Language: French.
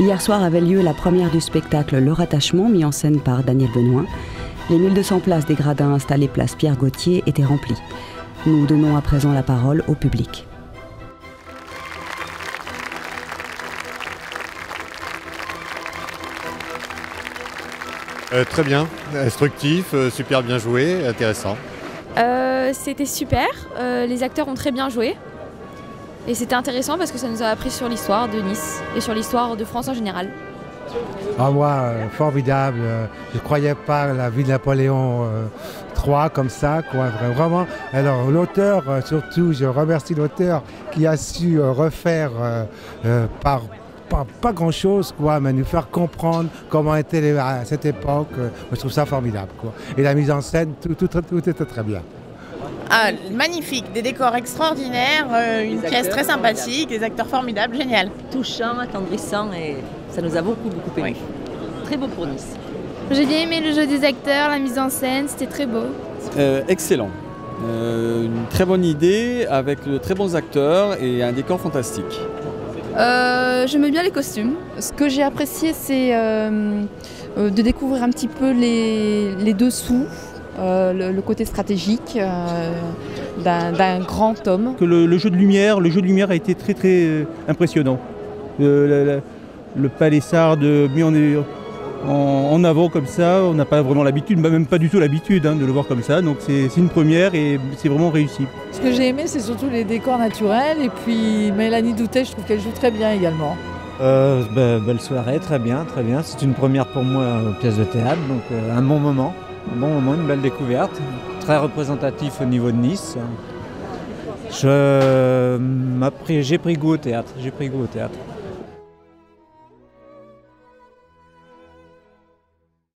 Hier soir avait lieu la première du spectacle Le Rattachement, mis en scène par Daniel Benoît. Les 1200 places des gradins installées place Pierre Gauthier étaient remplies. Nous donnons à présent la parole au public. Euh, très bien, instructif, euh, super bien joué, intéressant. Euh, c'était super, euh, les acteurs ont très bien joué. Et c'était intéressant parce que ça nous a appris sur l'histoire de Nice et sur l'histoire de France en général. Ah moi, euh, formidable. euh, Je ne croyais pas la vie de Napoléon euh, III comme ça, quoi. vra- Vraiment. Alors l'auteur, surtout, je remercie l'auteur qui a su refaire par pas grand-chose, quoi, mais nous faire comprendre comment était à cette époque. je trouve ça formidable, quoi. Et la mise en scène, tout, tout était très bien. Ah, magnifique, des décors extraordinaires, euh, une pièce très sympathique, des acteurs formidables, génial. touchant, attendrissant et ça nous a beaucoup beaucoup. Très beau pour Nice. J'ai bien aimé le jeu des acteurs, la mise en scène, c'était très beau. Euh, excellent. Euh, une très bonne idée avec de très bons acteurs et un décor fantastique. Euh, J'aimais bien les costumes. Ce que j'ai apprécié, c'est euh, euh, de découvrir un petit peu les, les dessous, euh, le, le côté stratégique euh, d'un grand homme. que le, le jeu de lumière, le jeu de lumière a été très très euh, impressionnant. Euh, le, palais sarde mis en, en, en avant comme ça, on n'a pas vraiment l'habitude, même pas du tout l'habitude hein, de le voir comme ça. Donc c'est une première et c'est vraiment réussi. Ce que j'ai aimé, c'est surtout les décors naturels. Et puis Mélanie Doutet, je trouve qu'elle joue très bien également. Euh, be- belle soirée, très bien, très bien. C'est une première pour moi euh, pièce de théâtre, donc euh, un bon moment, bon moment, une belle découverte, très représentatif au niveau de Nice. J'ai pris goût au théâtre, j'ai pris goût au théâtre.